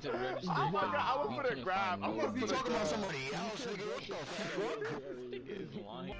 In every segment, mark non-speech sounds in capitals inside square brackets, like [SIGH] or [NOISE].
the register. I'm gonna put a grab. I'm gonna be talking about somebody else. What the fuck? This nigga is lying.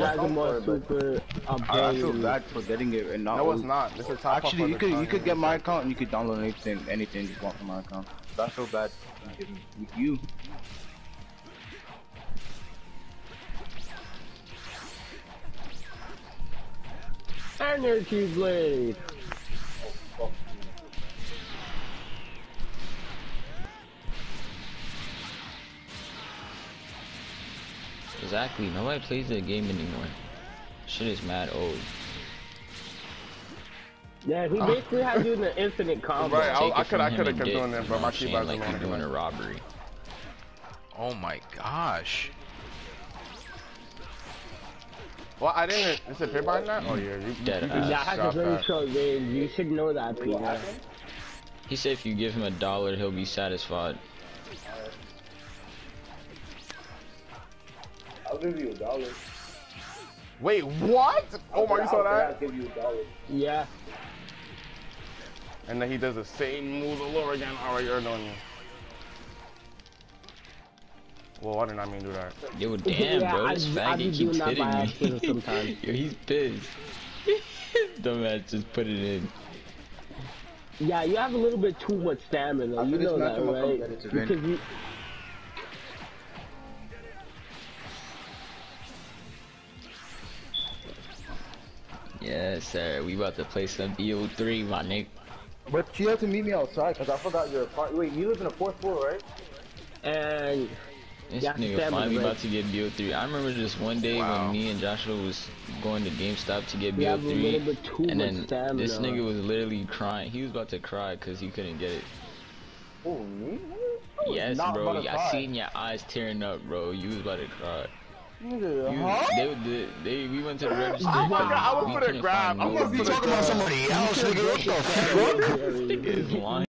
Dragon Ball for Super. Uh, I, I feel bad for getting it and not. No, it's not. This is top Actually, you could you could get my account and you could download anything anything you want from my account. But I feel bad for giving with you. Energy Blade. Exactly. Nobody plays the game anymore. Shit is mad old. Yeah, he oh. basically had in an infinite combo. Right, I- I could- I coulda and kept doing that, but my what I'm keyboard's like you're doing a robbery. Oh my gosh. Well, I didn't. Is it paper on that? Oh yeah, you, Dead you ass. just Yeah, I had shot a very short range. You should know that, Peter. He said if you give him a dollar, he'll be satisfied. I'll give you a dollar. Wait, what? Oh my, you saw that? give you a dollar. Yeah. And then he does the same move all over again. All right, you're doing me. Well, why didn't I mean do that? Yo, damn, Yeah, bro, I- this I be faggot doing keeps hitting me. [LAUGHS] Yo, he's pissed. [LAUGHS] Dumbass just put it in. Yeah, you have a little bit too much stamina. After You know that, I'm gonna come right? get it to Vin. Because you, Yes, sir. We about to play some BO3, my nigga. But you have to meet me outside because I forgot your part. Wait, you live in a fourth floor, right? and This Yeah, nigga stamina, finally right? about to get BO3. I remember just one day Wow. when me and Joshua was going to GameStop to get you have a little BO3. And then stamina. this nigga was literally crying. He was about to cry because he couldn't get it. Oh, me? Yes, not bro. about to I cry. seen your eyes tearing up, bro. You was about to cry. Nigga, You, huh? they, they, they, we went to the register. Oh my 'cause God, I was we gonna grab- I no was You gonna be talking about somebody else, nigga? What the fuck? [LAUGHS] Nigga is lying.